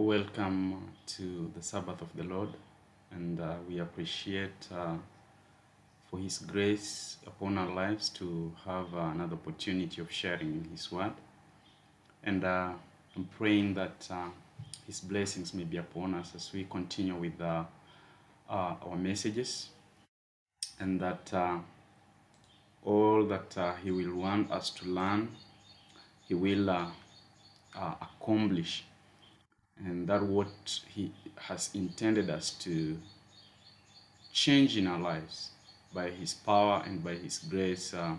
Welcome to the Sabbath of the Lord, and uh, we appreciate uh, for His grace upon our lives to have uh, another opportunity of sharing His word. And uh, I'm praying that uh, His blessings may be upon us as we continue with uh, our messages, and that all that He will want us to learn, He will accomplish and that what he has intended us to change in our lives. By his power and by his grace uh,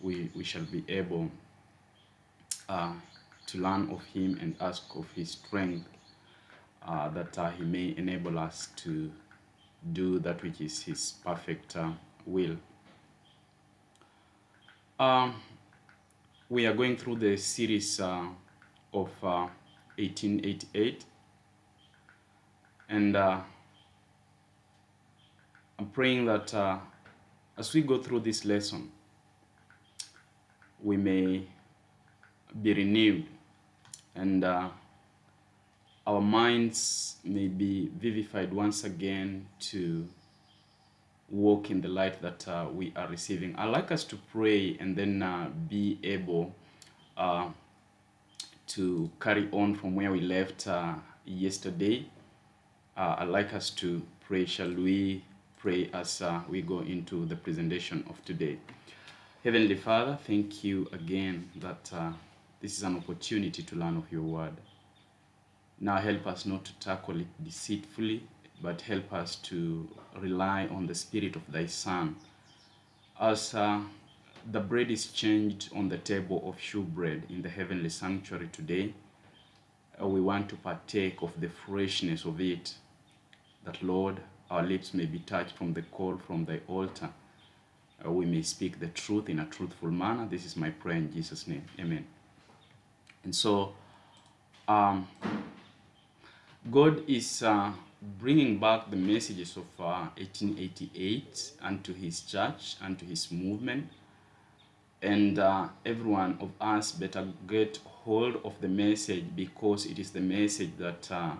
we, we shall be able uh, to learn of him and ask of his strength uh, that uh, he may enable us to do that which is his perfect uh, will. Um, we are going through the series uh, of 1888 and uh, I'm praying that uh, as we go through this lesson we may be renewed and uh, our minds may be vivified once again to walk in the light that uh, we are receiving. I'd like us to pray and then uh, be able uh, to carry on from where we left uh, yesterday. Uh, I'd like us to pray. Shall we pray as uh, we go into the presentation of today? Heavenly Father, thank you again that uh, this is an opportunity to learn of your word. Now help us not to tackle it deceitfully, but help us to rely on the Spirit of thy Son. As uh, the bread is changed on the table of shewbread in the heavenly sanctuary today, uh, we want to partake of the freshness of it, that Lord, our lips may be touched from the call from thy altar. Uh, we may speak the truth in a truthful manner. This is my prayer in Jesus' name. Amen. And so, um, God is uh, bringing back the messages of uh, 1888 unto His church, unto His movement. And uh, every one of us better get hold of the message because it is the message that uh,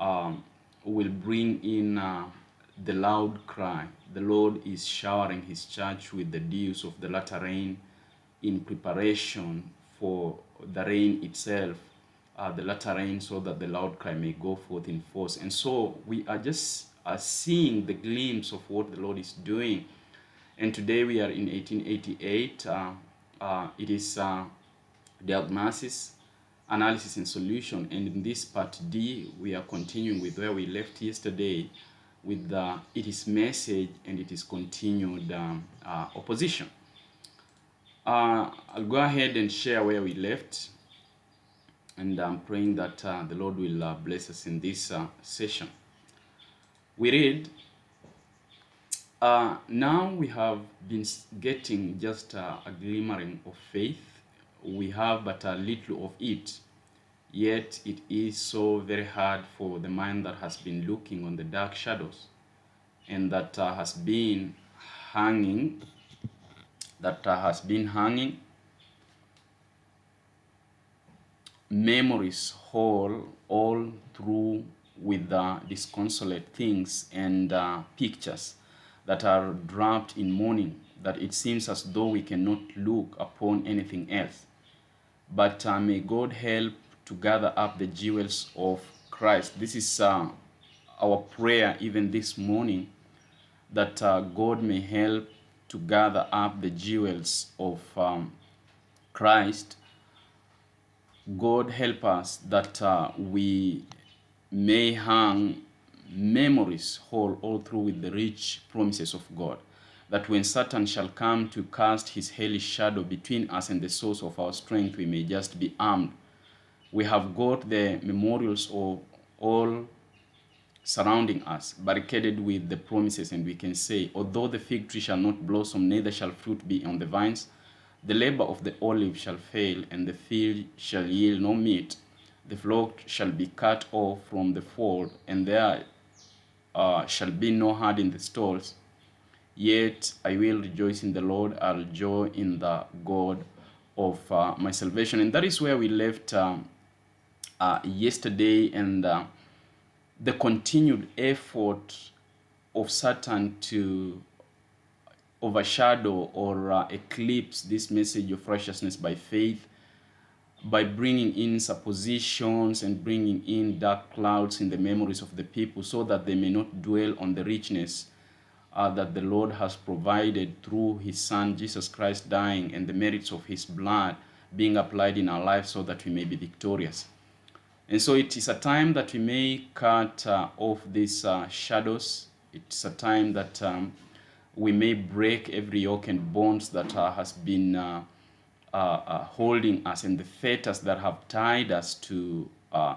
um, will bring in uh, the loud cry. The Lord is showering His church with the dews of the latter rain in preparation for the rain itself uh, the latter rain so that the loud cry may go forth in force. And so we are just uh, seeing the glimpse of what the Lord is doing. And today we are in 1888. Uh, uh, it is uh, diagnosis, analysis, and solution. And in this part D, we are continuing with where we left yesterday with the it is message and it is continued um, uh, opposition. Uh, I'll go ahead and share where we left and I'm praying that uh, the Lord will bless us in this session. We read, uh, now we have been getting just uh, a glimmering of faith. We have but a little of it, yet it is so very hard for the mind that has been looking on the dark shadows and that uh, has been hanging, that has been hanging. Memories whole all through with the disconsolate things and uh, pictures that are wrapped in mourning that it seems as though we cannot look upon anything else. But uh, may god help to gather up the jewels of christ. This is uh, our prayer even this morning that uh, god may help to gather up the jewels of um, christ. God help us that uh, we may hang memories whole all through with the rich promises of God. That when Satan shall come to cast his hellish shadow between us and the source of our strength, we may just be armed. We have got the memorials of all surrounding us, barricaded with the promises, and we can say, Although the fig tree shall not blossom, neither shall fruit be on the vines, the labor of the olive shall fail, and the field shall yield no meat. The flock shall be cut off from the fold, and there uh, shall be no herd in the stalls. Yet I will rejoice in the Lord, I'll joy in the God of uh, my salvation. And that is where we left um, uh, yesterday and uh, the continued effort of Satan to overshadow or uh, eclipse this message of righteousness by faith by bringing in suppositions and bringing in dark clouds in the memories of the people so that they may not dwell on the richness uh, that the Lord has provided through his son Jesus Christ dying and the merits of his blood being applied in our lives so that we may be victorious. And so it is a time that we may cut uh, off these uh, shadows. It's a time that um, we may break every yoke and bonds that uh, has been uh, holding us and the fetters that have tied us to uh,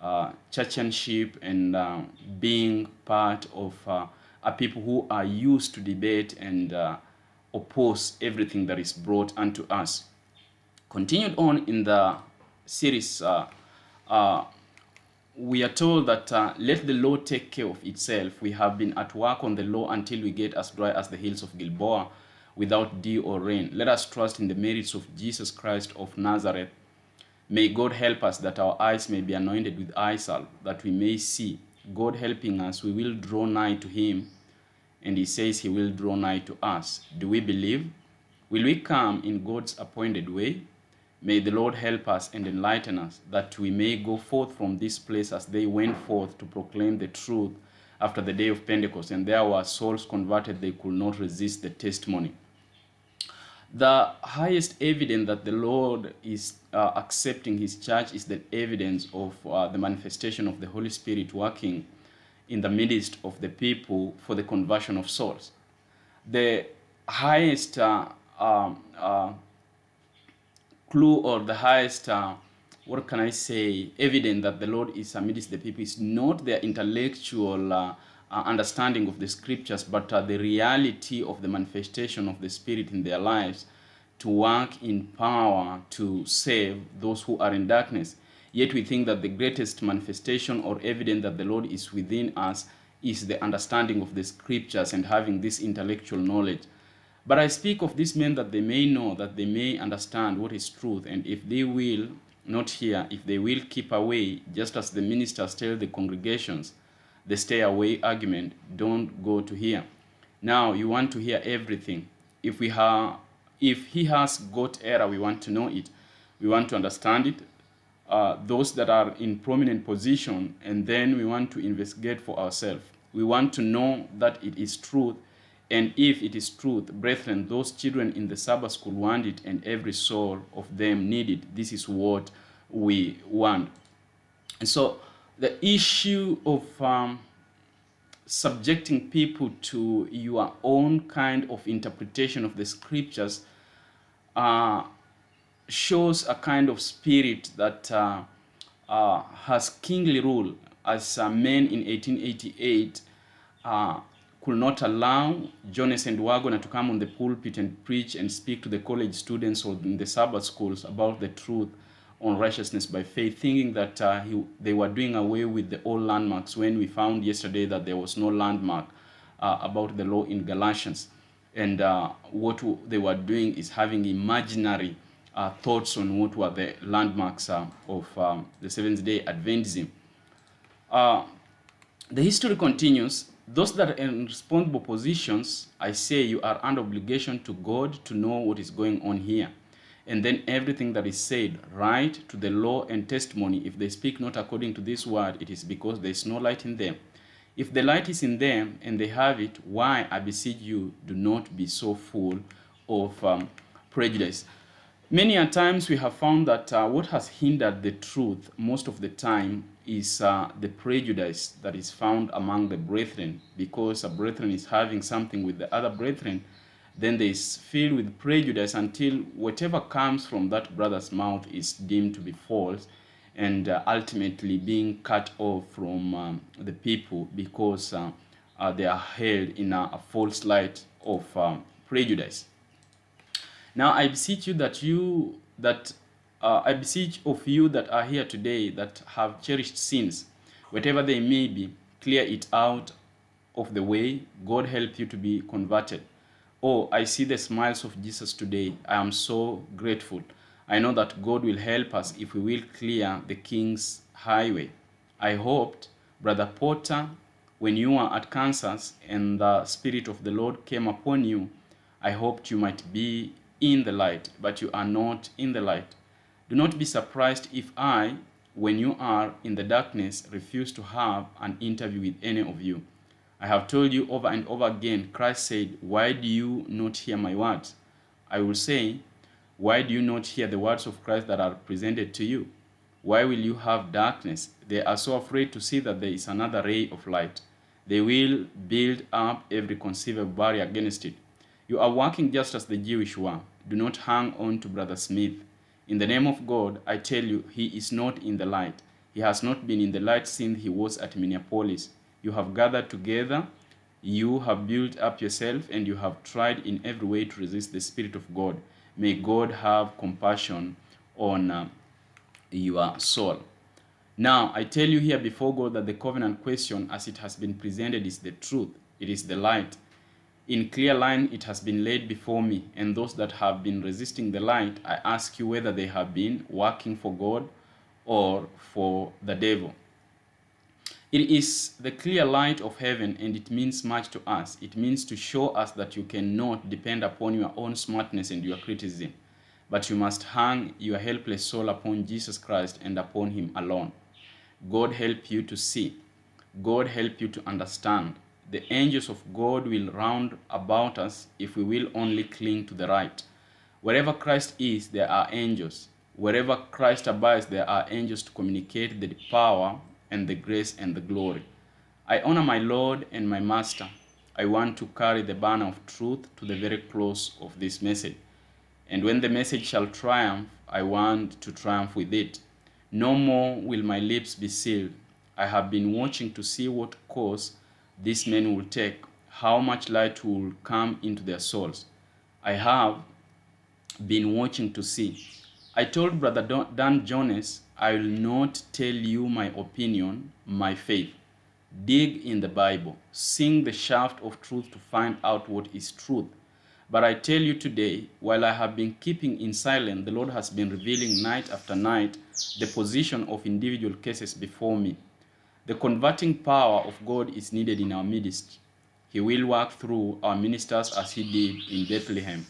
uh, churchanship and uh, being part of uh, a people who are used to debate and uh, oppose everything that is brought unto us. Continued on in the series, uh, uh, we are told that uh, let the law take care of itself. We have been at work on the law until we get as dry as the hills of Gilboa without dew or rain. Let us trust in the merits of Jesus Christ of Nazareth. May God help us that our eyes may be anointed with eye salve, that we may see. God helping us, we will draw nigh to Him, and He says He will draw nigh to us. Do we believe? Will we come in God's appointed way? May the Lord help us and enlighten us, that we may go forth from this place as they went forth to proclaim the truth after the day of Pentecost, and there were souls converted, they could not resist the testimony. The highest evidence that the Lord is uh, accepting His church is the evidence of uh, the manifestation of the Holy Spirit working in the midst of the people for the conversion of souls. The highest uh, um, uh, clue or the highest, uh, what can I say, evidence that the Lord is amidst the people is not their intellectual uh, understanding of the scriptures, but uh, the reality of the manifestation of the Spirit in their lives to work in power to save those who are in darkness. Yet we think that the greatest manifestation or evidence that the Lord is within us is the understanding of the scriptures and having this intellectual knowledge. But I speak of these men that they may know, that they may understand what is truth, and if they will not hear, if they will keep away, just as the ministers tell the congregations, the stay away argument, don't go to hear. Now you want to hear everything. If we have, if he has got error, we want to know it. We want to understand it. Uh, those that are in prominent position, and then we want to investigate for ourselves. We want to know that it is truth, and if it is truth, brethren, those children in the Sabbath school want it, and every soul of them need it. This is what we want. And so the issue of um, subjecting people to your own kind of interpretation of the scriptures uh, shows a kind of spirit that uh, uh, has kingly rule as men in 1888 uh, could not allow Jones and Waggoner to come on the pulpit and preach and speak to the college students or in the Sabbath schools about the truth on righteousness by faith, thinking that uh, he, they were doing away with the old landmarks when we found yesterday that there was no landmark uh, about the law in Galatians. And uh, what they were doing is having imaginary uh, thoughts on what were the landmarks uh, of um, the Seventh day Adventism. Uh, the history continues. Those that are in responsible positions, I say you are under obligation to God to know what is going on here. And then everything that is said, right to the law and testimony, if they speak not according to this word, it is because there is no light in them. If the light is in them and they have it, why, I beseech you, do not be so full of um, prejudice. Many a times we have found that uh, what has hindered the truth most of the time is uh, the prejudice that is found among the brethren because a brethren is having something with the other brethren then they fill with prejudice until whatever comes from that brother's mouth is deemed to be false and uh, ultimately being cut off from um, the people because uh, uh, they are held in a, a false light of um, prejudice. Now I beseech you that you that uh, I beseech of you that are here today that have cherished sins, whatever they may be, clear it out of the way. God help you to be converted. Oh, I see the smiles of Jesus today. I am so grateful. I know that God will help us if we will clear the King's highway. I hoped, Brother Porter, when you were at Kansas and the Spirit of the Lord came upon you, I hoped you might be in the light, but you are not in the light. Do not be surprised if I, when you are in the darkness, refuse to have an interview with any of you. I have told you over and over again, Christ said, Why do you not hear my words? I will say, Why do you not hear the words of Christ that are presented to you? Why will you have darkness? They are so afraid to see that there is another ray of light. They will build up every conceivable barrier against it. You are working just as the Jewish were. Do not hang on to Brother Smith. In the name of God, I tell you, he is not in the light. He has not been in the light since he was at Minneapolis. You have gathered together, you have built up yourself, and you have tried in every way to resist the Spirit of God. May God have compassion on uh, your soul. Now, I tell you here before God that the covenant question, as it has been presented, is the truth. It is the light. In clear line, it has been laid before me, and those that have been resisting the light, I ask you whether they have been working for God or for the devil. It is the clear light of heaven, and it means much to us. It means to show us that you cannot depend upon your own smartness and your criticism, but you must hang your helpless soul upon Jesus Christ and upon Him alone. God help you to see. God help you to understand. The angels of God will round about us if we will only cling to the right. Wherever Christ is, there are angels. Wherever Christ abides, there are angels to communicate the power and the grace and the glory. I honor my Lord and my Master. I want to carry the banner of truth to the very close of this message. And when the message shall triumph, I want to triumph with it. No more will my lips be sealed. I have been watching to see what course these men will take, how much light will come into their souls. I have been watching to see. I told Brother Don- Dan Jones, I will not tell you my opinion, my faith. Dig in the Bible, sing the shaft of truth to find out what is truth. But I tell you today, while I have been keeping in silence, the Lord has been revealing night after night the position of individual cases before me. The converting power of God is needed in our midst. He will work through our ministers as he did in Bethlehem.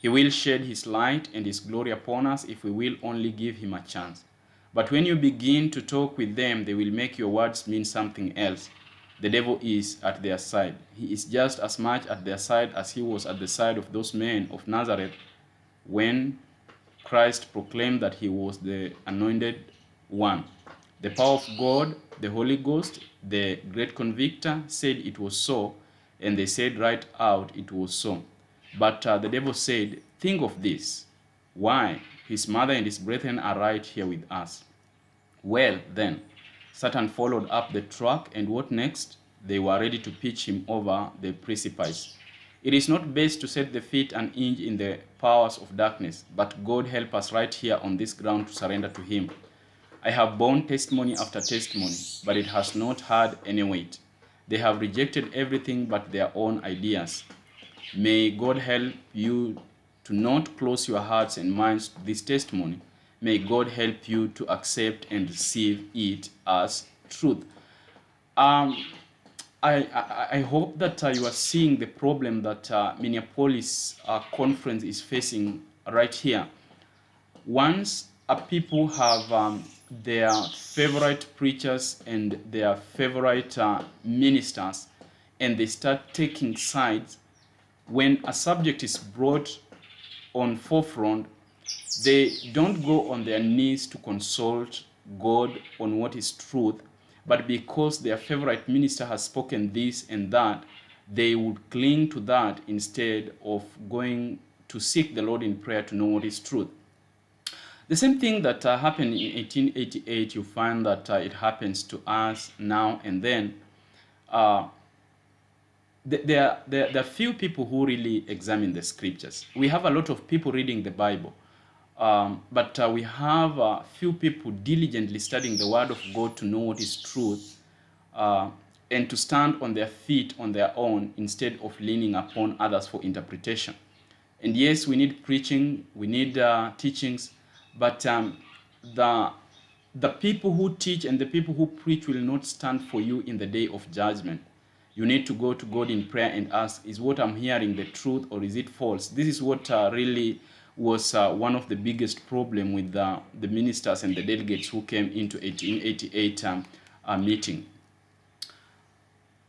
He will shed his light and his glory upon us if we will only give him a chance. But when you begin to talk with them, they will make your words mean something else. The devil is at their side. He is just as much at their side as he was at the side of those men of Nazareth when Christ proclaimed that he was the anointed one. The power of God, the Holy Ghost, the great convictor said it was so, and they said right out it was so. But uh, the devil said, Think of this. Why? His mother and his brethren are right here with us. Well, then, Satan followed up the track, and what next? They were ready to pitch him over the precipice. It is not best to set the feet an inch in the powers of darkness, but God help us right here on this ground to surrender to Him. I have borne testimony after testimony, but it has not had any weight. They have rejected everything but their own ideas. May God help you to not close your hearts and minds to this testimony. May God help you to accept and receive it as truth. Um, I, I, I hope that uh, you are seeing the problem that uh, Minneapolis uh, conference is facing right here. Once a people have um, their favorite preachers and their favorite uh, ministers, and they start taking sides, when a subject is brought on forefront, they don't go on their knees to consult God on what is truth, but because their favorite minister has spoken this and that, they would cling to that instead of going to seek the Lord in prayer to know what is truth. The same thing that uh, happened in 1888, you find that uh, it happens to us now and then. Uh, there, there, there are few people who really examine the scriptures. We have a lot of people reading the Bible, um, but uh, we have a few people diligently studying the Word of God to know what is truth uh, and to stand on their feet on their own instead of leaning upon others for interpretation. And yes, we need preaching, we need uh, teachings, but um, the the people who teach and the people who preach will not stand for you in the day of judgment. You need to go to God in prayer and ask, is what I'm hearing the truth or is it false? This is what uh, really was uh, one of the biggest problem with the, the ministers and the delegates who came into 1888 um, uh, meeting.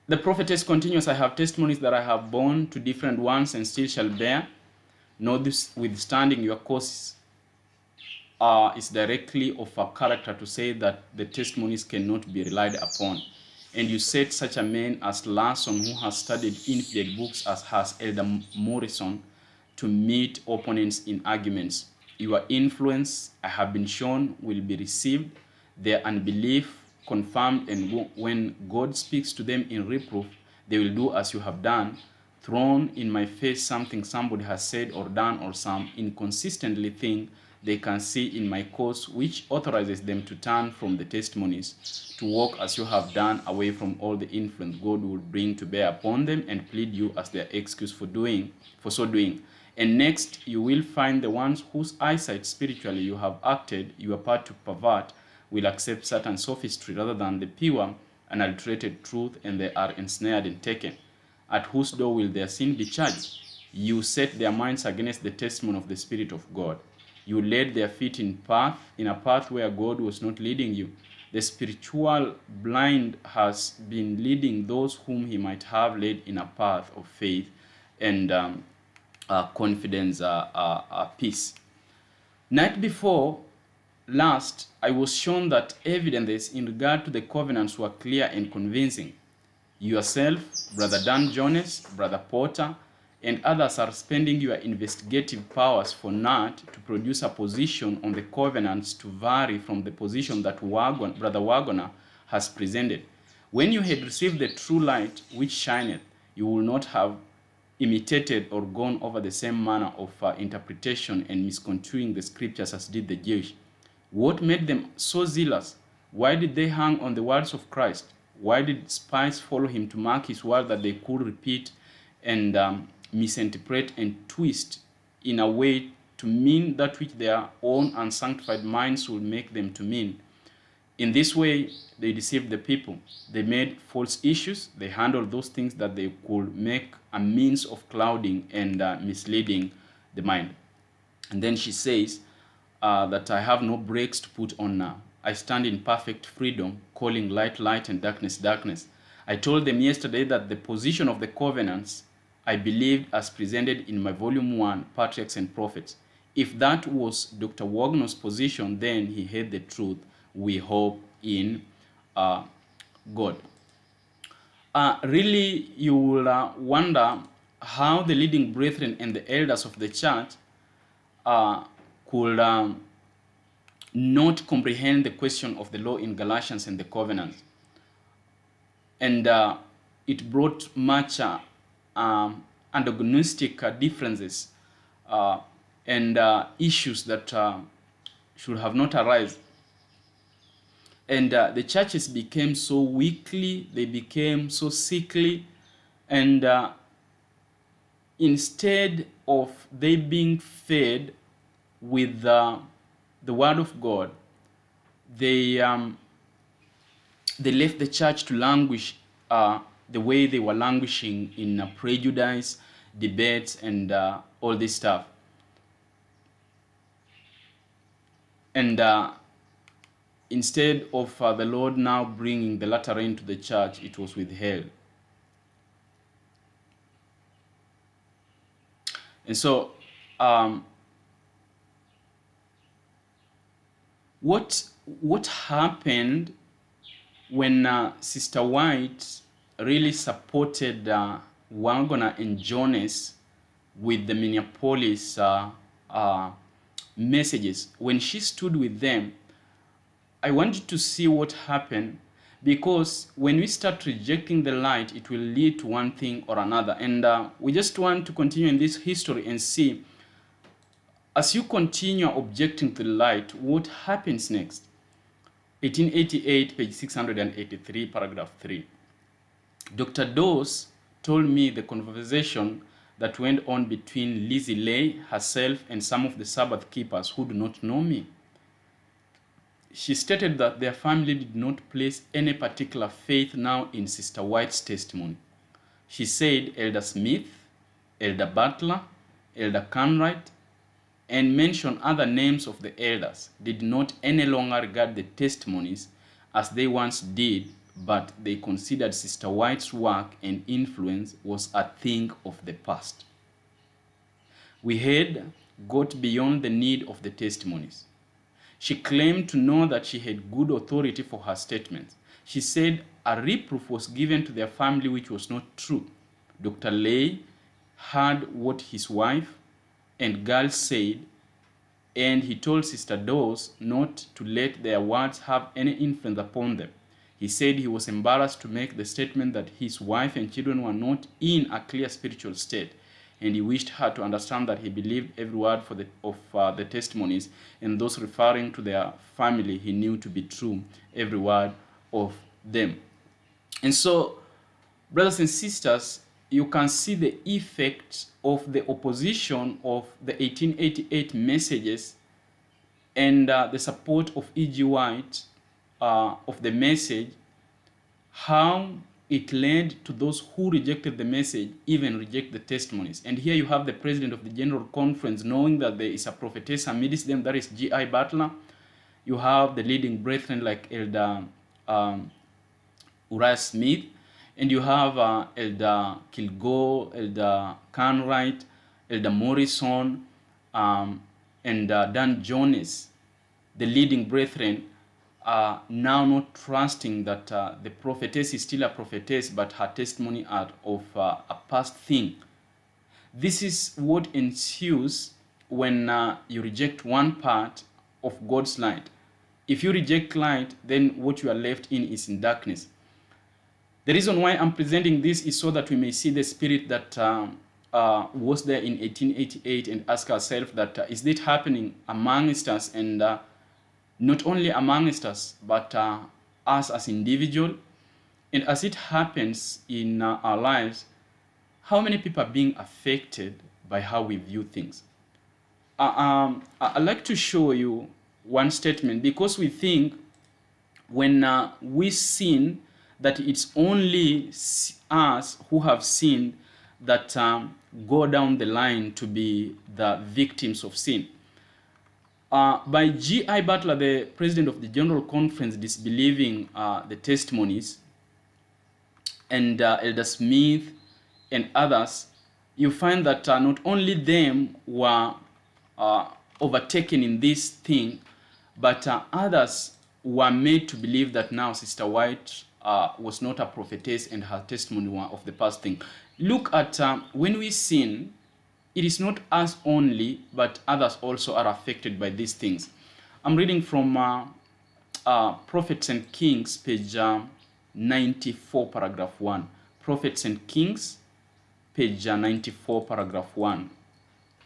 The prophetess continues, I have testimonies that I have borne to different ones and still shall bear. Notwithstanding your course uh, is directly of a character to say that the testimonies cannot be relied upon. And you set such a man as Larson, who has studied infinite books, as has Elder Morrison, to meet opponents in arguments. Your influence, I have been shown, will be received, their unbelief confirmed, and when God speaks to them in reproof, they will do as you have done. Thrown in my face something somebody has said or done or some inconsistently thing they can see in my course which authorizes them to turn from the testimonies to walk as you have done away from all the influence God will bring to bear upon them and plead you as their excuse for doing for so doing. And next you will find the ones whose eyesight spiritually you have acted your part to pervert will accept certain sophistry rather than the pure unadulterated truth and they are ensnared and taken. At whose door will their sin be charged? You set their minds against the testimony of the spirit of god you led their feet in path in a path where God was not leading you. The spiritual blind has been leading those whom he might have led in a path of faith and um, uh, confidence, uh, uh, uh, peace. Night before last, I was shown that evidences in regard to the covenants were clear and convincing. Yourself, Brother Dan Jones, Brother Porter, and others are spending your investigative powers for NAT to produce a position on the covenants to vary from the position that Wagon, Brother Waggoner has presented. When you had received the true light which shineth, you will not have imitated or gone over the same manner of uh, interpretation and misconstruing the scriptures as did the Jewish. What made them so zealous? Why did they hang on the words of Christ? Why did spies follow him to mark his word that they could repeat and um, misinterpret and twist in a way to mean that which their own unsanctified minds will make them to mean. In this way, they deceived the people. They made false issues. They handled those things that they could make a means of clouding and uh, misleading the mind. And then she says uh, that I have no brakes to put on now. I stand in perfect freedom, calling light, light, and darkness, darkness. I told them yesterday that the position of the covenants I believed as presented in my volume 1, Patriarchs and Prophets. If that was Dr. Waggoner's position, then he had the truth. We hope in uh, God. Uh, really, you will uh, wonder how the leading brethren and the elders of the church uh, could um, not comprehend the question of the law in Galatians and the covenants. And uh, it brought much uh, um, antagonistic uh, differences uh, and uh, issues that uh, should have not arisen. And uh, the churches became so weakly, they became so sickly, and uh, instead of they being fed with the word of God, they um, they left the church to languish uh, the way they were languishing in uh, prejudice, debates, and uh, all this stuff. And uh, instead of uh, the Lord now bringing the latter rain to the church, it was withheld. And so, um, what what happened when uh, Sister White really supported uh, Waggoner and Jones with the Minneapolis uh, uh, messages. When she stood with them, I wanted to see what happened because when we start rejecting the light, it will lead to one thing or another. And uh, we just want to continue in this history and see, as you continue objecting to the light, what happens next? 1888, page 683, paragraph 3. Dr. Dawes told me the conversation that went on between Lizzie Lay, herself, and some of the Sabbath keepers who do not know me. She stated that their family did not place any particular faith now in Sister White's testimony. She said Elder Smith, Elder Butler, Elder Carnwright, and mentioned other names of the elders did not any longer regard the testimonies as they once did, but they considered Sister White's work and influence was a thing of the past. We had got beyond the need of the testimonies. She claimed to know that she had good authority for her statements. She said a reproof was given to their family which was not true. Dr. Lay heard what his wife and girl said, and he told Sister Dawes not to let their words have any influence upon them. He said he was embarrassed to make the statement that his wife and children were not in a clear spiritual state, and he wished her to understand that he believed every word for the, of uh, the testimonies, and those referring to their family he knew to be true, every word of them. And so, brothers and sisters, you can see the effect of the opposition of the 1888 messages and uh, the support of E.G. White uh, of the message, how it led to those who rejected the message even reject the testimonies. And here you have the president of the General Conference knowing that there is a prophetess amidst them, that is G.I. Butler. You have the leading brethren like Elder um, Uriah Smith, and you have uh, Elder Kilgore, Elder Carnwright, Elder Morrison, um, and uh, Dan Jones, the leading brethren, are now not trusting that uh, the prophetess is still a prophetess, but her testimony are of uh, a past thing. This is what ensues when uh, you reject one part of God's light. If you reject light, then what you are left in is in darkness. The reason why I'm presenting this is so that we may see the spirit that um, uh, was there in 1888 and ask ourselves that uh, is it happening amongst us and uh, not only amongst us, but uh, us as individual. And as it happens in uh, our lives, how many people are being affected by how we view things? Uh, um, I- I'd like to show you one statement because we think when uh, we sin that it's only us who have sinned that um, go down the line to be the victims of sin. Uh, by G.I. Butler, the president of the General Conference, disbelieving uh, the testimonies, and uh, Elder Smith and others, you find that uh, not only them were uh, overtaken in this thing, but others were made to believe that now Sister White was not a prophetess and her testimony of the past thing. Look at when we sin, it is not us only, but others also are affected by these things. I'm reading from uh, uh, Prophets and Kings, page uh, 94, paragraph 1. Prophets and Kings, page uh, 94, paragraph 1.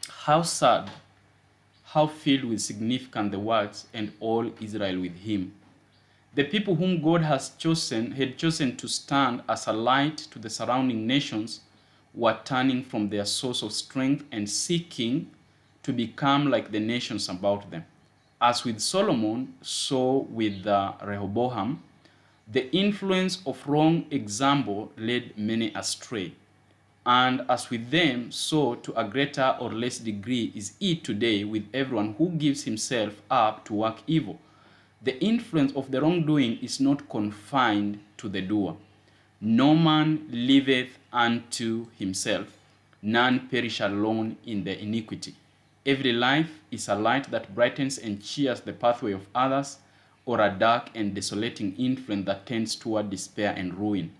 How sad, how filled with significance the words, and all Israel with him. The people whom God has chosen, had chosen to stand as a light to the surrounding nations, were turning from their source of strength and seeking to become like the nations about them. As with Solomon, so with uh, Rehoboam, the influence of wrong example led many astray. And as with them, so to a greater or less degree is it today with everyone who gives himself up to work evil. The influence of the wrongdoing is not confined to the doer. No man liveth unto himself, none perish alone in the iniquity. Every life is a light that brightens and cheers the pathway of others, or a dark and desolating influence that tends toward despair and ruin.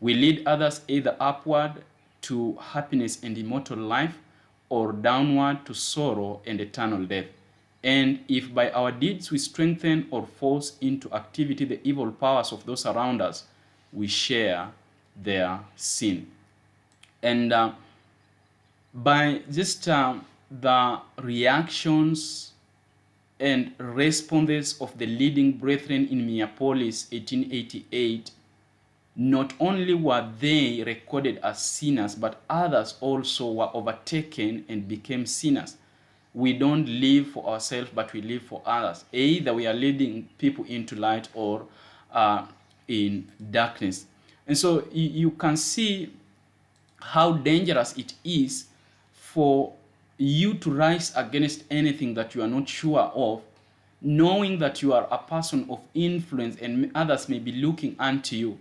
We lead others either upward to happiness and immortal life, or downward to sorrow and eternal death. And if by our deeds we strengthen or force into activity the evil powers of those around us, we share their sin. And uh, by just uh, the reactions and responses of the leading brethren in Minneapolis, 1888, not only were they recorded as sinners, but others also were overtaken and became sinners. We don't live for ourselves, but we live for others. Either we are leading people into light or uh, in darkness. And so you, can see how dangerous it is for you to rise against anything that you are not sure of, knowing that you are a person of influence and others may be looking unto you.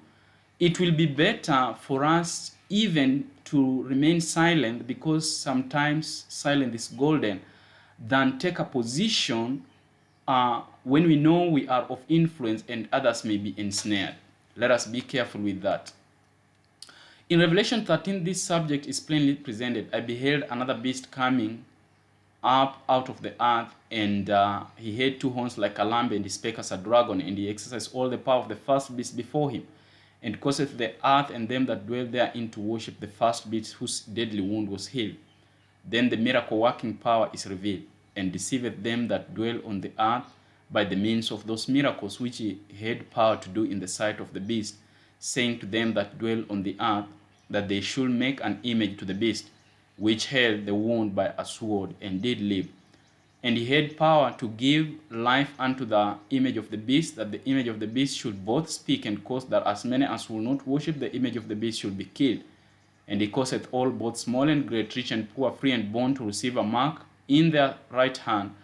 It will be better for us even to remain silent because sometimes silence is golden than take a position uh, when we know we are of influence and others may be ensnared. Let us be careful with that. In Revelation 13, this subject is plainly presented. I beheld another beast coming up out of the earth, and uh, he had two horns like a lamb, and he spake as a dragon, and he exercised all the power of the first beast before him, and causeth the earth and them that dwell therein to worship the first beast whose deadly wound was healed. Then the miracle working power is revealed, and deceiveth them that dwell on the earth by the means of those miracles which he had power to do in the sight of the beast, saying to them that dwell on the earth that they should make an image to the beast, which held the wound by a sword and did live. And he had power to give life unto the image of the beast, that the image of the beast should both speak and cause that as many as will not worship the image of the beast should be killed. And he causeth all, both small and great, rich and poor, free and bond, to receive a mark in their right hand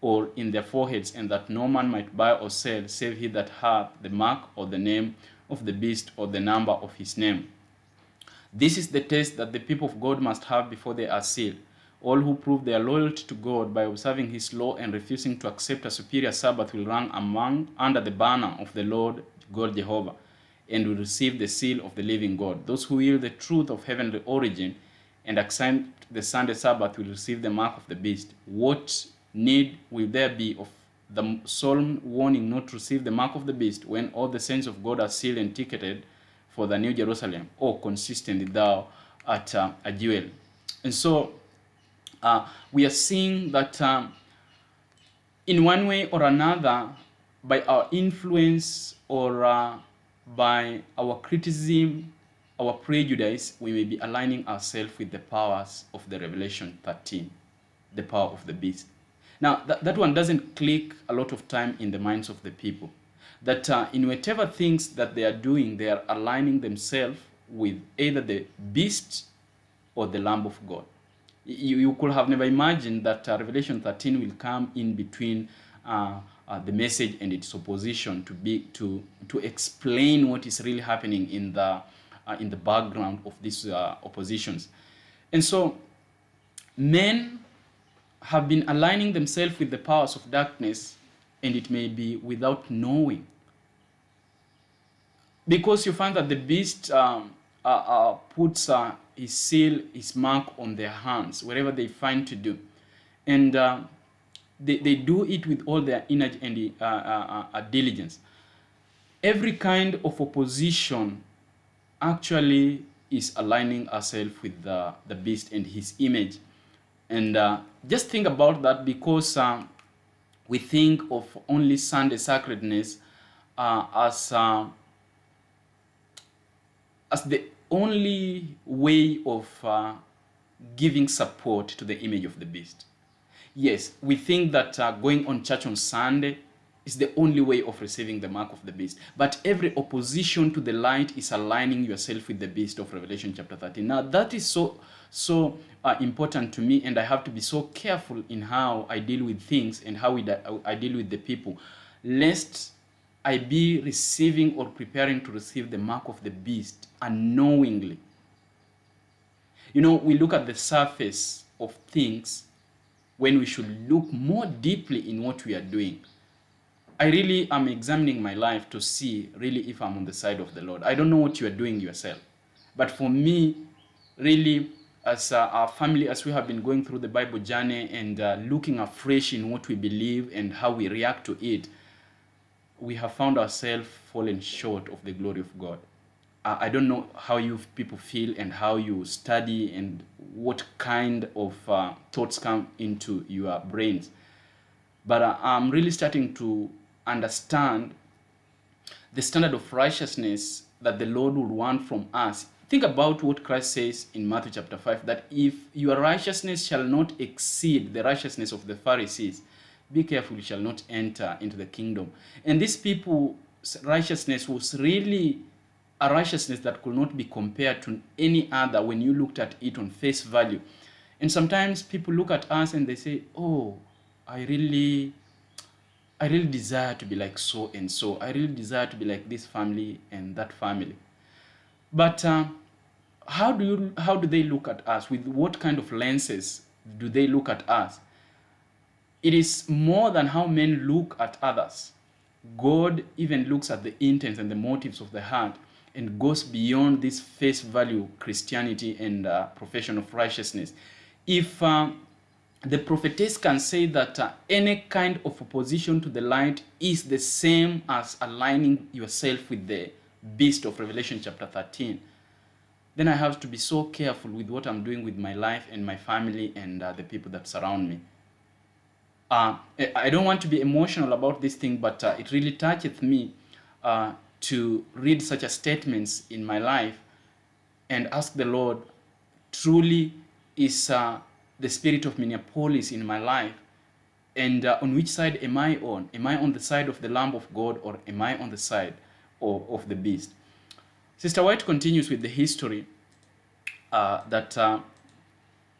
or in their foreheads, and that no man might buy or sell, save he that hath the mark or the name of the beast or the number of his name. This is the test that the people of God must have before they are sealed. All who prove their loyalty to God by observing his law and refusing to accept a superior Sabbath will run among under the banner of the Lord God Jehovah and will receive the seal of the living God. Those who yield the truth of heavenly origin and accept the Sunday Sabbath will receive the mark of the beast. What need will there be of the solemn warning not to receive the mark of the beast when all the saints of God are sealed and ticketed for the New Jerusalem, or consistently thou at uh, a jewel. And so uh, we are seeing that um, in one way or another, by our influence or uh, by our criticism, our prejudice, we may be aligning ourselves with the powers of the Revelation 13, the power of the beast. Now, that, that one doesn't click a lot of time in the minds of the people. That uh, in whatever things that they are doing, they are aligning themselves with either the beast or the Lamb of God. You, you could have never imagined that uh, Revelation 13 will come in between uh, uh, the message and its opposition to be to to explain what is really happening in the uh, in the background of these uh, oppositions, and so men have been aligning themselves with the powers of darkness, and it may be without knowing. Because you find that the beast um, uh, uh, puts uh, his seal, his mark on their hands, wherever they find to do. And uh, they, they do it with all their energy and uh, uh, diligence. Every kind of opposition actually is aligning ourselves with the, the beast and his image. And uh, just think about that because uh, we think of only Sunday sacredness uh, as, uh, as the only way of uh, giving support to the image of the beast. Yes, we think that uh, going on church on Sunday is the only way of receiving the mark of the beast. But every opposition to the light is aligning yourself with the beast of Revelation chapter 13. Now, that is so so uh, important to me, and I have to be so careful in how I deal with things and how we I deal with the people, lest I be receiving or preparing to receive the mark of the beast unknowingly. You know, we look at the surface of things when we should look more deeply in what we are doing. I really am examining my life to see really if I'm on the side of the Lord. I don't know what you are doing yourself. But for me, really, as uh, our family, as we have been going through the Bible journey and uh, looking afresh in what we believe and how we react to it, we have found ourselves falling short of the glory of God. Uh, I don't know how you people feel and how you study and what kind of uh, thoughts come into your brains. But uh, I'm really starting to understand the standard of righteousness that the Lord would want from us. Think about what Christ says in Matthew chapter 5 that if your righteousness shall not exceed the righteousness of the Pharisees, be careful you shall not enter into the kingdom. And these people's righteousness was really a righteousness that could not be compared to any other when you looked at it on face value. And sometimes people look at us and they say, Oh, I really I really desire to be like so and so. I really desire to be like this family and that family. But uh, how do you how do they look at us? With what kind of lenses do they look at us? It is more than how men look at others. God even looks at the intents and the motives of the heart and goes beyond this face value Christianity and uh, profession of righteousness. If uh, the prophetess can say that uh, any kind of opposition to the light is the same as aligning yourself with the beast of Revelation chapter 13, then I have to be so careful with what I'm doing with my life and my family and uh, the people that surround me. Uh, I- don't want to be emotional about this thing, but uh, it really toucheth me uh, to read such a statements in my life and ask the Lord, truly is uh, the spirit of Minneapolis in my life? And uh, on which side am I on? Am I on the side of the Lamb of God or am I on the side of, of the beast? Sister White continues with the history uh, that uh,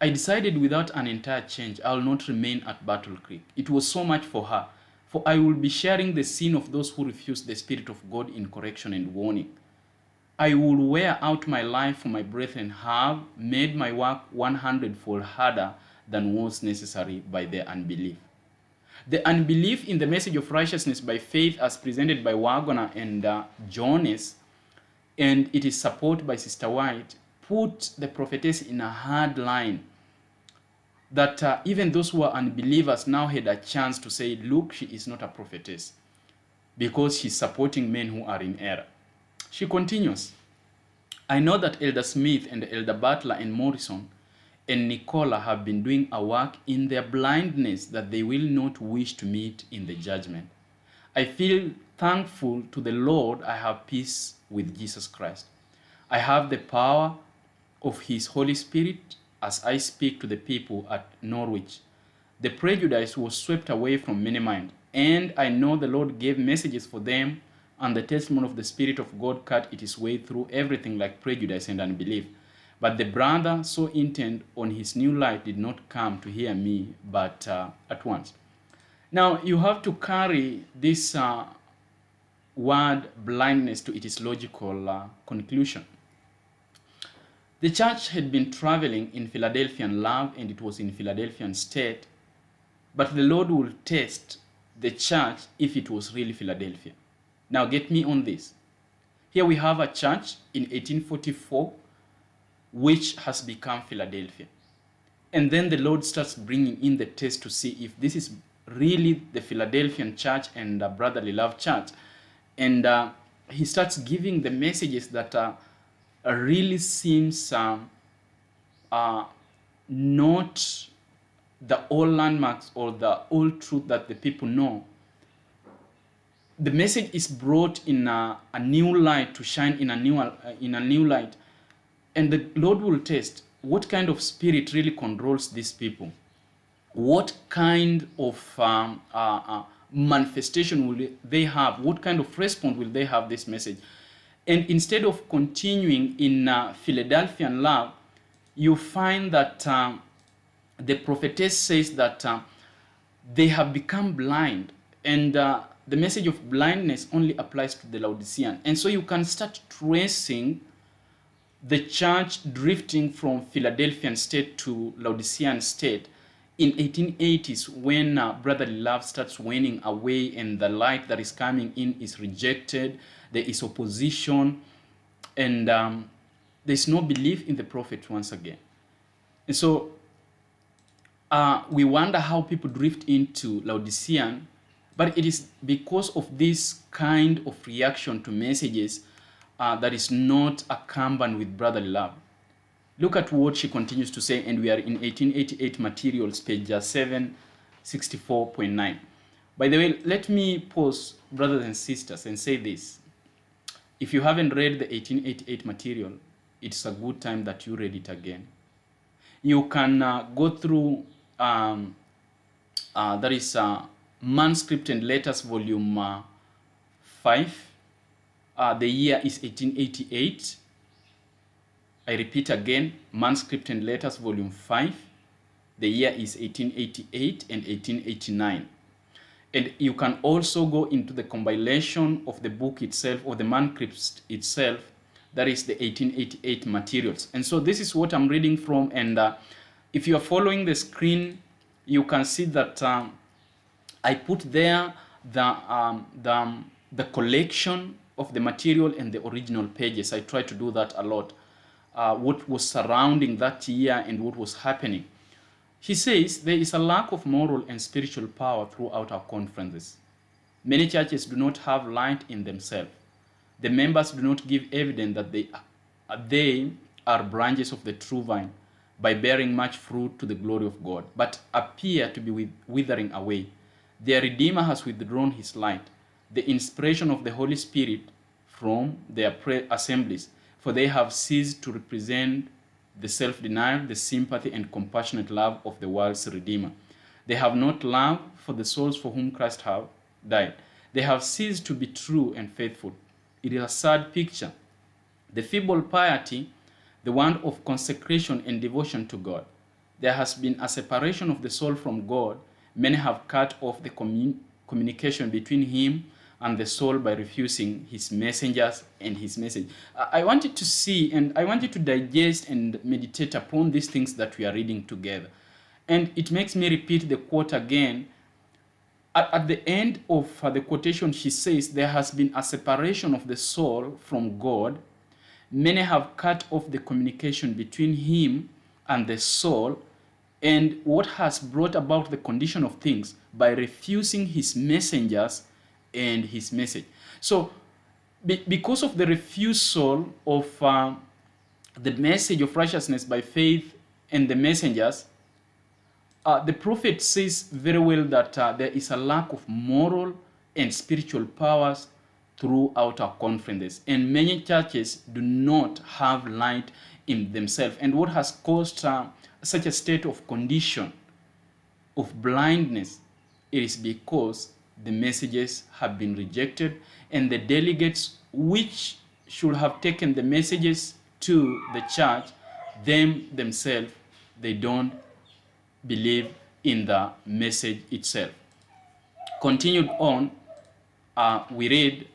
I decided without an entire change, I will not remain at Battle Creek. It was so much for her, for I will be sharing the sin of those who refuse the Spirit of God in correction and warning. I will wear out my life for my brethren, have made my work 100 fold harder than was necessary by their unbelief. The unbelief in the message of righteousness by faith, as presented by Waggoner and uh, Jones, and it is supported by Sister White, put the prophetess in a hard line that uh, even those who are unbelievers now had a chance to say, Look, she is not a prophetess because she's supporting men who are in error. She continues, I know that Elder Smith and Elder Butler and Morrison and Nicola have been doing a work in their blindness that they will not wish to meet in the judgment. I feel thankful to the Lord I have peace with Jesus Christ. I have the power of His Holy Spirit as I speak to the people at Norwich. The prejudice was swept away from many minds, and I know the Lord gave messages for them, and the testimony of the Spirit of God cut its way through everything like prejudice and unbelief. But the brother, so intent on his new light, did not come to hear me, but uh, at once. Now, you have to carry this uh, word blindness to its logical uh, conclusion. The church had been traveling in Philadelphian love and it was in Philadelphian state, but the Lord will test the church if it was really Philadelphia. Now, get me on this. Here we have a church in 1844 which has become Philadelphia. And then the Lord starts bringing in the test to see if this is really the Philadelphian church and uh, brotherly love church. And uh, he starts giving the messages that uh, really seems um, uh, not the old landmarks or the old truth that the people know. The message is brought in a, a new light to shine in a new uh, in a new light, and the Lord will test what kind of spirit really controls these people. What kind of um, uh, uh, manifestation will they have? What kind of response will they have this message? And instead of continuing in uh, Philadelphian love, you find that um, the prophetess says that uh, they have become blind, and uh, the message of blindness only applies to the Laodicean. And so you can start tracing the church drifting from Philadelphian state to Laodicean state in 1880s when uh, brotherly love starts waning away and the light that is coming in is rejected there is opposition and um, there's no belief in the prophet once again and so uh, we wonder how people drift into laodicean but it is because of this kind of reaction to messages uh, that is not accompanied with brotherly love Look at what she continues to say, and we are in 1888 materials, page uh, 764.9. By the way, let me pause, brothers and sisters, and say this. If you haven't read the 1888 material, it's a good time that you read it again. You can uh, go through, um, uh, that is uh, Manuscript and Letters, Volume uh, 5. Uh, the year is 1888. I repeat again, Manuscript and Letters, Volume 5. The year is 1888 and 1889. And you can also go into the compilation of the book itself or the manuscript itself, that is the 1888 materials. And so this is what I'm reading from. And uh, if you are following the screen, you can see that um, I put there the, um, the, um, the collection of the material and the original pages. I try to do that a lot. Uh, what was surrounding that year and what was happening. He says there is a lack of moral and spiritual power throughout our conferences. Many churches do not have light in themselves. The members do not give evidence that they, they are branches of the true vine by bearing much fruit to the glory of God, but appear to be withering away. Their Redeemer has withdrawn his light, the inspiration of the Holy Spirit from their assemblies, for they have ceased to represent the self denial, the sympathy, and compassionate love of the world's Redeemer. They have not love for the souls for whom Christ have died. They have ceased to be true and faithful. It is a sad picture. The feeble piety, the want of consecration and devotion to God. There has been a separation of the soul from God. Many have cut off the commun communication between Him and the soul by refusing his messengers and his message. I wanted to see and I wanted to digest and meditate upon these things that we are reading together. And it makes me repeat the quote again. At, at the end of the quotation, she says, There has been a separation of the soul from God. Many have cut off the communication between him and the soul. And what has brought about the condition of things by refusing his messengers and his message. So, be, because of the refusal of uh, the message of righteousness by faith and the messengers, uh, the prophet says very well that uh, there is a lack of moral and spiritual powers throughout our conferences. And many churches do not have light in themselves. And what has caused uh, such a state of condition of blindness, it is because the messages have been rejected and the delegates which should have taken the messages to the church them themselves they don't believe in the message itself. Continued on uh, we read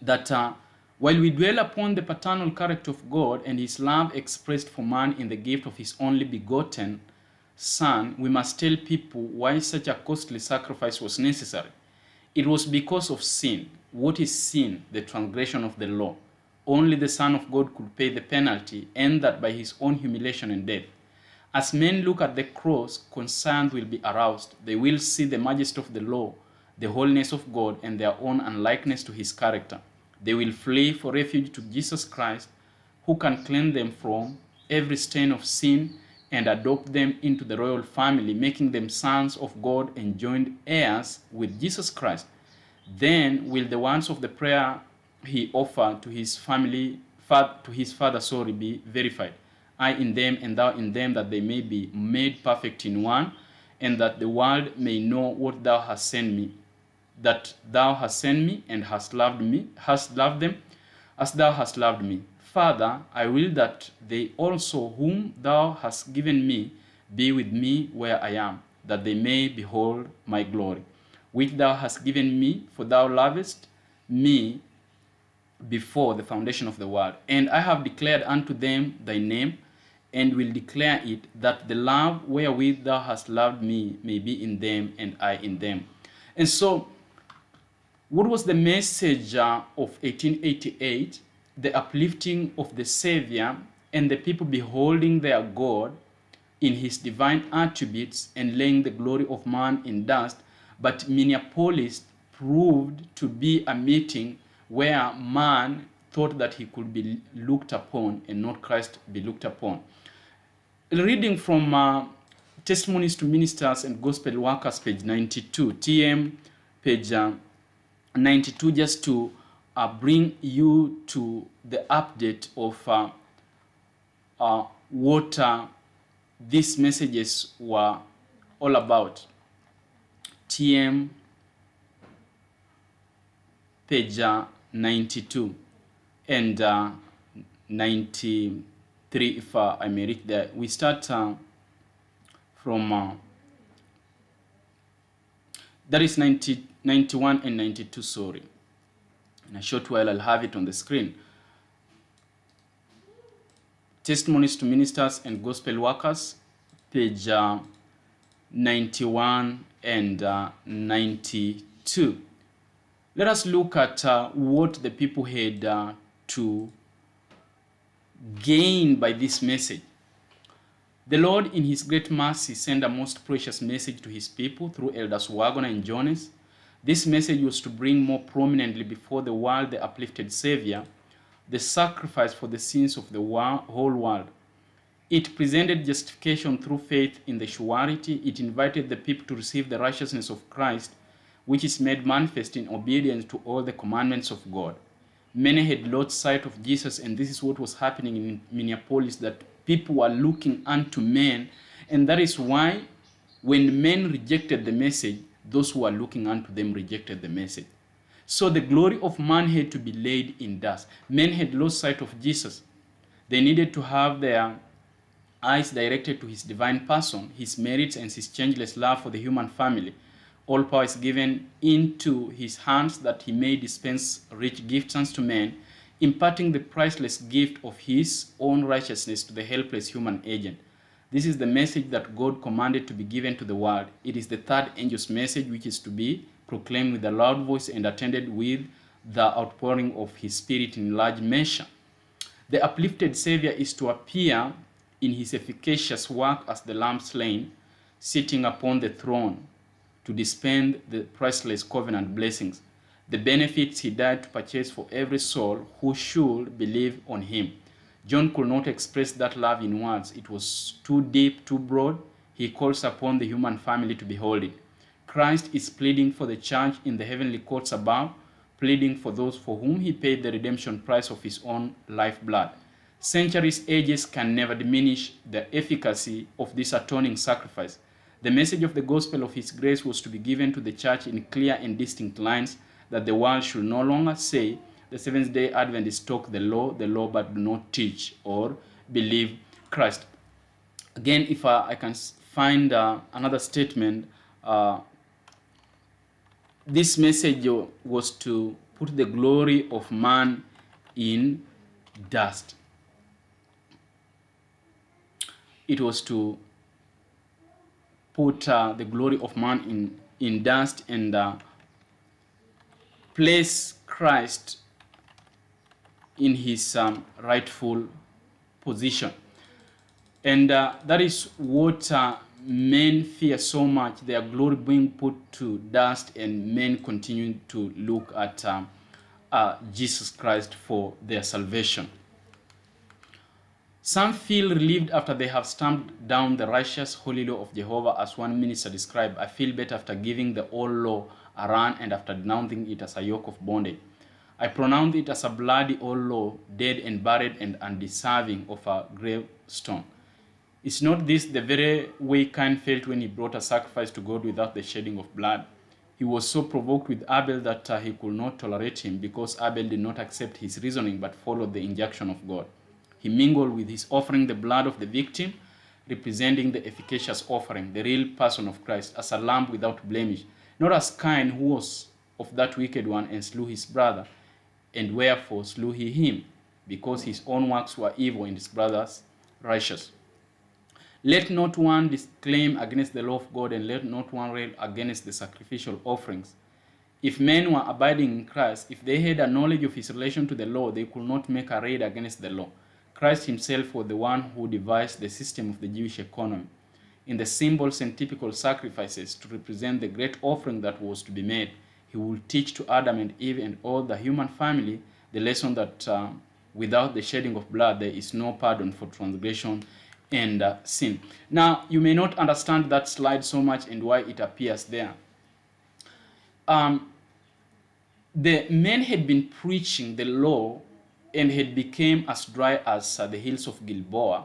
that uh, while we dwell upon the paternal character of God and his love expressed for man in the gift of his only begotten son, we must tell people why such a costly sacrifice was necessary. It was because of sin. What is sin? The transgression of the law. Only the Son of God could pay the penalty, and that by his own humiliation and death. As men look at the cross, concerns will be aroused. They will see the majesty of the law, the holiness of God, and their own unlikeness to his character. They will flee for refuge to Jesus Christ, who can cleanse them from every stain of sin and adopt them into the royal family, making them sons of God and joint heirs with Jesus Christ. Then will the ones of the prayer he offered to his family, to his father, sorry, be verified. I in them and thou in them, that they may be made perfect in one, and that the world may know what thou hast sent me, that thou hast sent me and hast loved me, hast loved them, as thou hast loved me. Father, I will that they also whom thou hast given me be with me where I am, that they may behold my glory, which thou hast given me, for thou lovest me before the foundation of the world. And I have declared unto them thy name, and will declare it, that the love wherewith thou hast loved me may be in them, and I in them. And so, what was the message uh, of 1888? the uplifting of the Savior and the people beholding their God in his divine attributes and laying the glory of man in dust. But Minneapolis proved to be a meeting where man thought that he could be looked upon and not Christ be looked upon. Reading from uh, Testimonies to Ministers and Gospel Workers, page 92, TM, page uh, 92, just to uh, bring you to the update of uh, uh, what these messages were all about. TM page uh, 92 and uh, 93 if uh, I may read there. We start uh, from that is 90, 91 and 92 sorry. In a short while I'll have it on the screen. Testimonies to Ministers and Gospel Workers, page uh, 91 and uh, 92. Let us look at uh, what the people had uh, to gain by this message. The Lord, in His great mercy, sent a most precious message to His people through Elders Waggoner and Jones. This message was to bring more prominently before the world the uplifted Savior, the sacrifice for the sins of the whole world. It presented justification through faith in the surety. It invited the people to receive the righteousness of Christ, which is made manifest in obedience to all the commandments of God. Many had lost sight of Jesus, and this is what was happening in Minneapolis that people were looking unto men, and that is why when men rejected the message, those who were looking unto them rejected the message. So the glory of man had to be laid in dust. Men had lost sight of Jesus. They needed to have their eyes directed to his divine person, his merits, and his changeless love for the human family. All power is given into his hands that he may dispense rich gifts unto men, imparting the priceless gift of his own righteousness to the helpless human agent. This is the message that God commanded to be given to the world. It is the third angel's message which is to be proclaimed with a loud voice and attended with the outpouring of his spirit in large measure. The uplifted Savior is to appear in his efficacious work as the Lamb slain, sitting upon the throne to dispense the priceless covenant blessings, the benefits he died to purchase for every soul who should believe on him. John could not express that love in words. It was too deep, too broad. He calls upon the human family to behold it. Christ is pleading for the church in the heavenly courts above, pleading for those for whom he paid the redemption price of his own lifeblood. Centuries, ages can never diminish the efficacy of this atoning sacrifice. The message of the gospel of his grace was to be given to the church in clear and distinct lines that the world should no longer say the Seventh day Adventists talk the law, the law, but do not teach or believe Christ. Again, if I can find uh, another statement, uh, this message was to put the glory of man in dust. It was to put uh, the glory of man in, in dust and uh, place Christ in his um, rightful position. And uh, that is what uh, men fear so much, their glory being put to dust, and men continue to look at um, uh, Jesus Christ for their salvation. Some feel relieved after they have stamped down the righteous holy law of Jehovah, as one minister described. I feel better after giving the old law a run and after denouncing it as a yoke of bondage. I pronounce it as a bloody old law, dead and buried and undeserving of a gravestone. Is not this the very way Cain felt when he brought a sacrifice to God without the shedding of blood? He was so provoked with Abel that uh, he could not tolerate him because Abel did not accept his reasoning but followed the injunction of God. He mingled with his offering the blood of the victim, representing the efficacious offering, the real person of Christ, as a lamb without blemish, not as Cain, who was of that wicked one and slew his brother. And wherefore slew he him? Because his own works were evil and his brother's righteous. Let not one disclaim against the law of God, and let not one rail against the sacrificial offerings. If men were abiding in Christ, if they had a knowledge of his relation to the law, they could not make a raid against the law. Christ himself was the one who devised the system of the Jewish economy. In the symbols and typical sacrifices to represent the great offering that was to be made, he will teach to Adam and Eve and all the human family the lesson that uh, without the shedding of blood, there is no pardon for transgression and uh, sin. Now, you may not understand that slide so much and why it appears there. Um, the men had been preaching the law and had become as dry as uh, the hills of Gilboa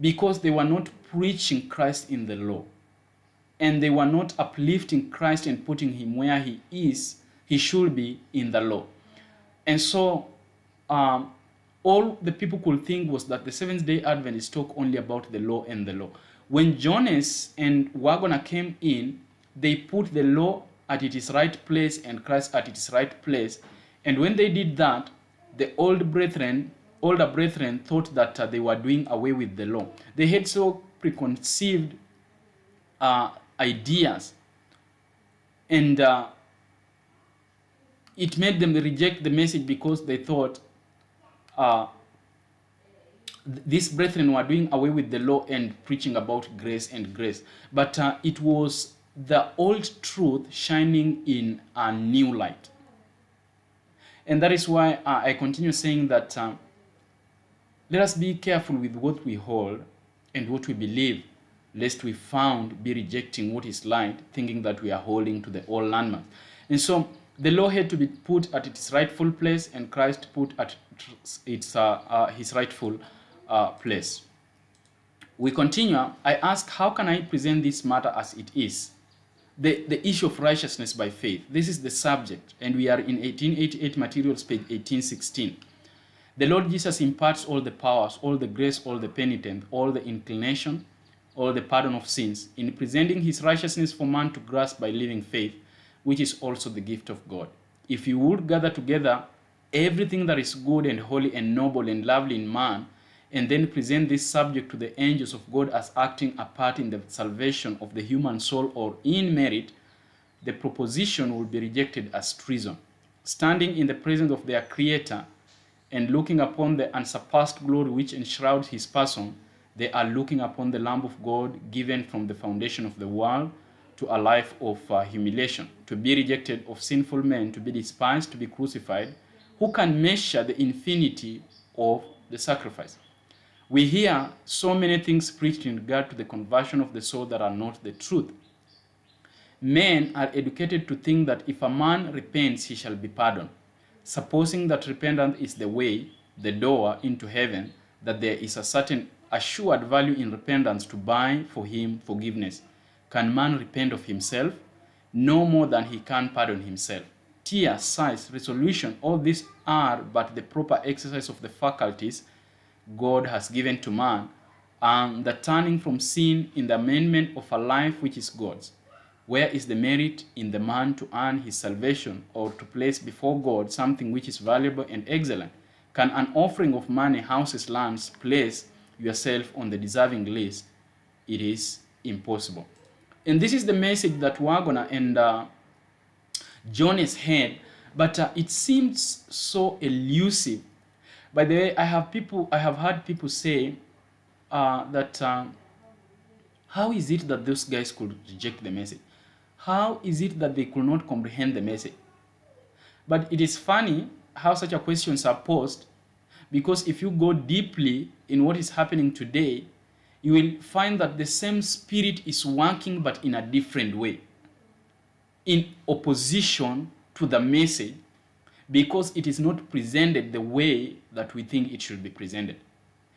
because they were not preaching Christ in the law and they were not uplifting Christ and putting him where he is, he should be in the law. And so um, all the people could think was that the Seventh day Adventists talk only about the law and the law. When Jones and Waggoner came in, they put the law at its right place and Christ at its right place. And when they did that, the old brethren, older brethren thought that uh, they were doing away with the law. They had so preconceived uh, ideas and uh, it made them reject the message because they thought uh, th- these brethren were doing away with the law and preaching about grace and grace. But uh, it was the old truth shining in a new light. And that is why uh, I continue saying that uh, let us be careful with what we hold and what we believe, lest we found be rejecting what is light, thinking that we are holding to the old landmark. And so the law had to be put at its rightful place, and Christ put at its uh, uh, his rightful uh, place. We continue. I ask, how can I present this matter as it is? The, the issue of righteousness by faith. This is the subject, and we are in 1888 materials, page 1816. The Lord Jesus imparts all the powers, all the grace, all the penitence, all the inclination, all the pardon of sins, in presenting his righteousness for man to grasp by living faith, which is also the gift of God. If you would gather together everything that is good and holy and noble and lovely in man, and then present this subject to the angels of God as acting a part in the salvation of the human soul or in merit, the proposition will be rejected as treason. Standing in the presence of their Creator and looking upon the unsurpassed glory which enshrouds his person, they are looking upon the Lamb of God given from the foundation of the world to a life of uh, humiliation, to be rejected of sinful men, to be despised, to be crucified. Who can measure the infinity of the sacrifice? We hear so many things preached in regard to the conversion of the soul that are not the truth. Men are educated to think that if a man repents, he shall be pardoned. Supposing that repentance is the way, the door into heaven, that there is a certain assured value in repentance to buy for him forgiveness. Can man repent of himself? No more than he can pardon himself. Tears, sighs, resolution, all these are but the proper exercise of the faculties God has given to man, and the turning from sin in the amendment of a life which is God's. Where is the merit in the man to earn his salvation or to place before God something which is valuable and excellent? Can an offering of money, houses, lands place yourself on the deserving list? It is impossible. And this is the message that Waggoner and uh, Jones had, but uh, it seems so elusive. By the way, I have people, I have heard people say uh, that uh, how is it that those guys could reject the message? How is it that they could not comprehend the message? But it is funny how such a questions are posed because if you go deeply in what is happening today, you will find that the same spirit is working but in a different way, in opposition to the message, because it is not presented the way that we think it should be presented.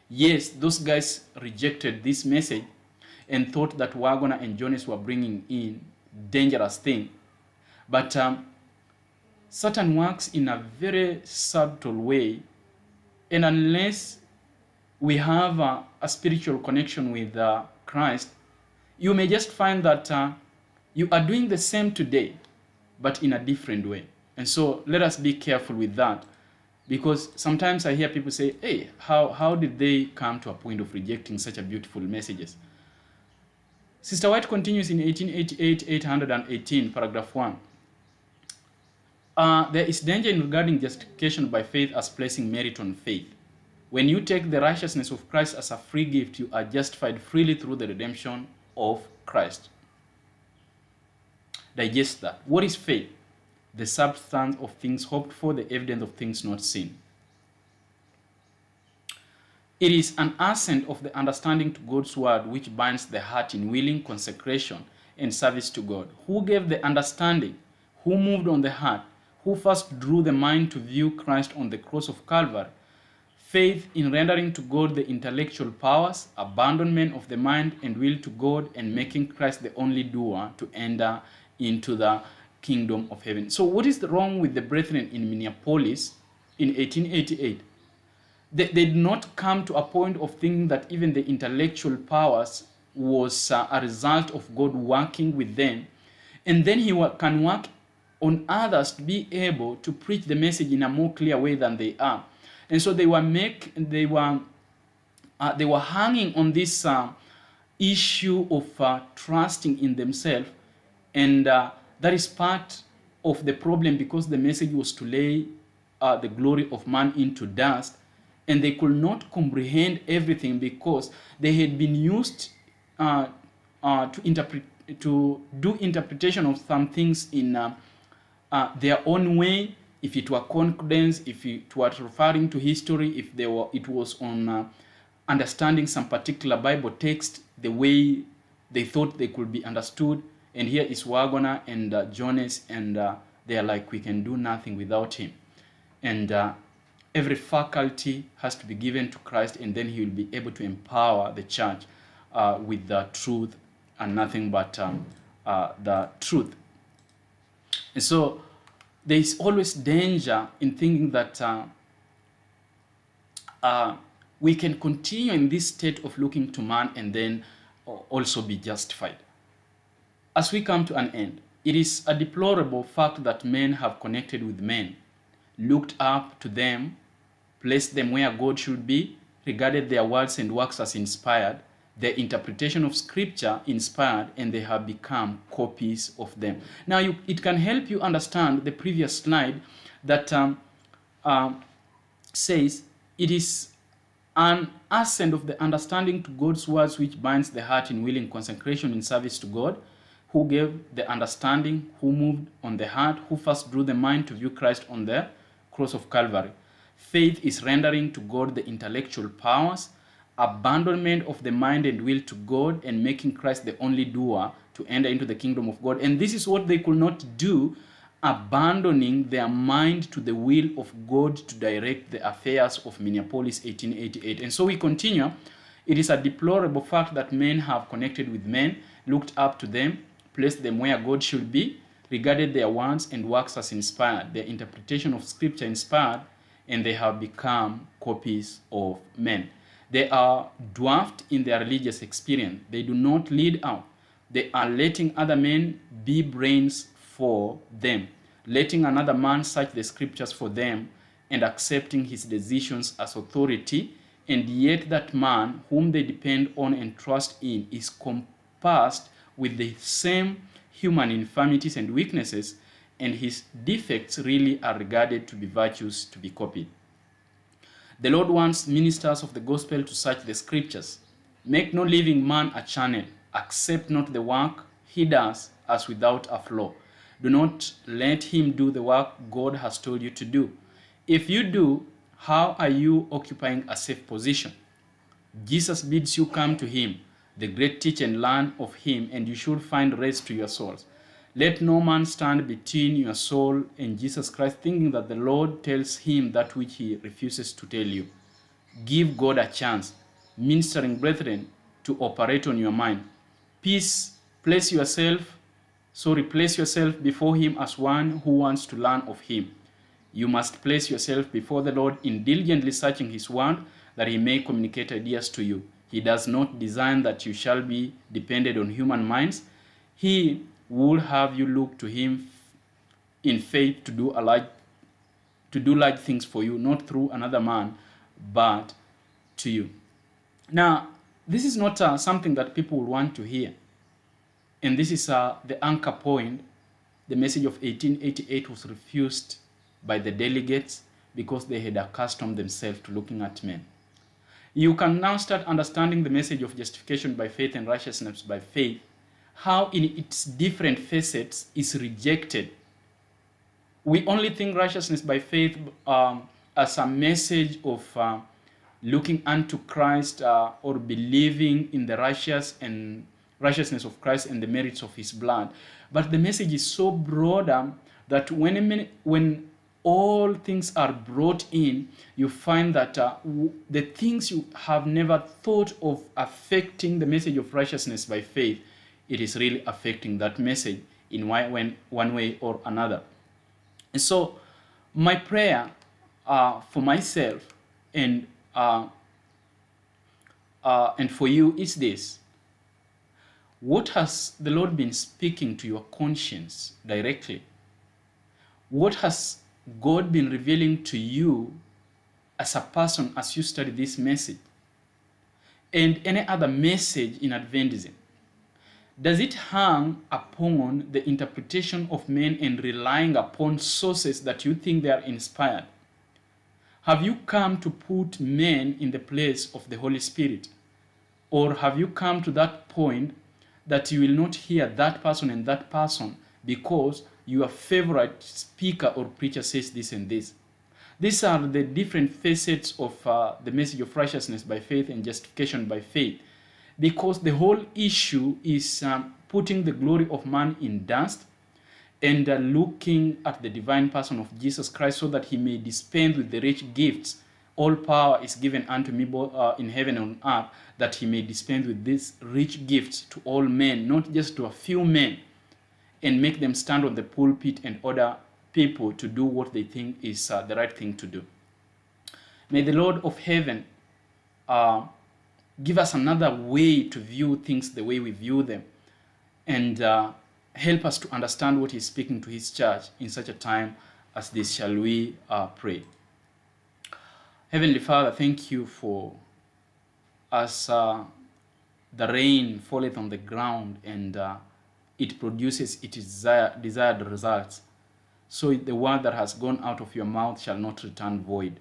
Yes, those guys rejected this message and thought that Waggoner and Jones were bringing in dangerous thing, but um, Satan works in a very subtle way, and unless we have a spiritual connection with uh, Christ, you may just find that uh, you are doing the same today, but in a different way. And so let us be careful with that because sometimes I hear people say, hey, how, how did they come to a point of rejecting such a beautiful messages? Sister White continues in 1888, 818, paragraph 1. Uh, there is danger in regarding justification by faith as placing merit on faith. When you take the righteousness of Christ as a free gift, you are justified freely through the redemption of Christ. Digest that. What is faith? The substance of things hoped for, the evidence of things not seen. It is an assent of the understanding to God's word which binds the heart in willing consecration and service to God. Who gave the understanding? Who moved on the heart? Who first drew the mind to view Christ on the cross of Calvary. Faith in rendering to God the intellectual powers, abandonment of the mind and will to God, and making Christ the only doer to enter into the kingdom of heaven. So, what is wrong with the brethren in Minneapolis in 1888? They, they did not come to a point of thinking that even the intellectual powers was uh, a result of God working with them. And then He can work on others to be able to preach the message in a more clear way than they are. And so they were make they were uh, they were hanging on this uh, issue of uh, trusting in themselves, and uh, that is part of the problem because the message was to lay uh, the glory of man into dust, and they could not comprehend everything because they had been used uh, to interpret to do interpretation of some things in uh, their own way. If it were concordance, if it was referring to history, if they were, it was on uh, understanding some particular Bible text the way they thought they could be understood. And here is Waggoner and uh, and uh, they are like, we can do nothing without him. And uh, every faculty has to be given to Christ, and then he will be able to empower the church uh, with the truth and nothing but um, uh, the truth. And so there is always danger in thinking that uh, uh, we can continue in this state of looking to man and then also be justified. As we come to an end, it is a deplorable fact that men have connected with men, looked up to them, placed them where God should be, regarded their words and works as inspired, their interpretation of scripture inspired, and they have become copies of them. Now, you, it can help you understand the previous slide that um, uh, says it is an ascent of the understanding to God's words which binds the heart in willing consecration in service to God, who gave the understanding, who moved on the heart, who first drew the mind to view Christ on the cross of Calvary. Faith is rendering to God the intellectual powers, abandonment of the mind and will to God, and making Christ the only doer to enter into the kingdom of God. And this is what they could not do, abandoning their mind to the will of God to direct the affairs of Minneapolis 1888. And so we continue. It is a deplorable fact that men have connected with men, looked up to them, placed them where God should be, regarded their words and works as inspired, their interpretation of scripture inspired, and they have become copies of men. They are dwarfed in their religious experience. They do not lead out. They are letting other men be brains for them, letting another man search the scriptures for them, and accepting his decisions as authority. And yet, that man whom they depend on and trust in is compassed with the same human infirmities and weaknesses, and his defects really are regarded to be virtues to be copied. The Lord wants ministers of the gospel to search the scriptures. Make no living man a channel. Accept not the work he does as without a flaw. Do not let him do the work God has told you to do. If you do, how are you occupying a safe position? Jesus bids you come to him, the great teacher, and learn of him, and you should find rest to your souls. Let no man stand between your soul and Jesus Christ, thinking that the Lord tells him that which he refuses to tell you. Give God a chance, ministering brethren, to operate on your mind. Peace, place yourself, sorry, place yourself before him as one who wants to learn of him. You must place yourself before the Lord in diligently searching his word that he may communicate ideas to you. He does not design that you shall be dependent on human minds. He would have you look to him in faith to do a large to do large things for you, not through another man, but to you. Now, this is not uh, something that people will want to hear. And this is uh, the anchor point. The message of 1888 was refused by the delegates because they had accustomed themselves to looking at men. You can now start understanding the message of justification by faith and righteousness by faith, how in its different facets is rejected. We only think righteousness by faith um, as a message of uh, looking unto Christ uh, or believing in the righteous and righteousness of Christ and the merits of his blood. But the message is so broader that when, when all things are brought in, you find that uh, the things you have never thought of affecting the message of righteousness by faith, it is really affecting that message in one, when, one way or another. And so, my prayer uh, for myself and uh, uh, and for you is this: What has the Lord been speaking to your conscience directly? What has God been revealing to you as a person as you study this message and any other message in Adventism? Does it hang upon the interpretation of men and relying upon sources that you think they are inspired? Have you come to put men in the place of the Holy Spirit? Or have you come to that point that you will not hear that person and that person because your favorite speaker or preacher says this and this? These are the different facets of uh, the message of righteousness by faith and justification by faith. Because the whole issue is um, putting the glory of man in dust and uh, looking at the divine person of Jesus Christ so that he may dispense with the rich gifts. All power is given unto me both uh, in heaven and on earth, that he may dispense with these rich gifts to all men, not just to a few men, and make them stand on the pulpit and order people to do what they think is uh, the right thing to do. May the Lord of heaven uh, give us another way to view things the way we view them and uh, help us to understand what he's speaking to his church in such a time as this. Shall we uh, pray? Heavenly Father, thank you for as uh, the rain falleth on the ground and uh, it produces its desire, desired results. So the word that has gone out of your mouth shall not return void.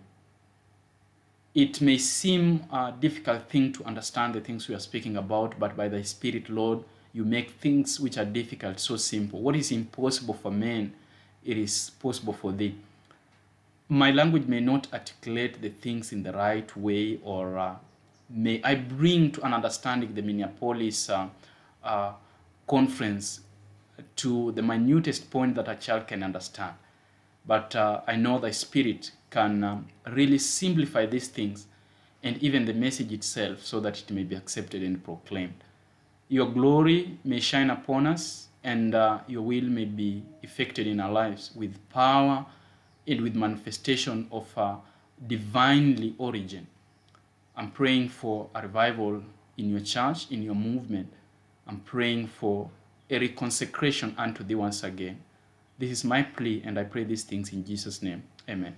It may seem a difficult thing to understand the things we are speaking about, but by the Spirit, Lord, you make things which are difficult so simple. What is impossible for men, it is possible for thee. My language may not articulate the things in the right way, or uh, may I bring to an understanding the Minneapolis uh, uh, conference to the minutest point that a child can understand. But uh, I know the Spirit can um, really simplify these things and even the message itself so that it may be accepted and proclaimed. Your glory may shine upon us and uh, your will may be effected in our lives with power and with manifestation of uh, divinely origin. I'm praying for a revival in your church, in your movement. I'm praying for a reconsecration unto thee once again. This is my plea, and I pray these things in Jesus' name. Amen.